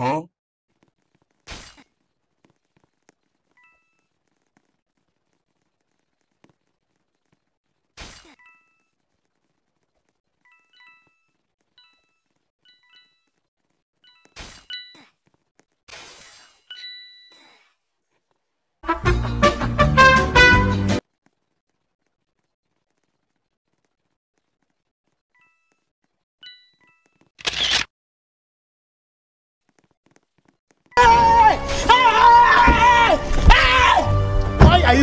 Huh?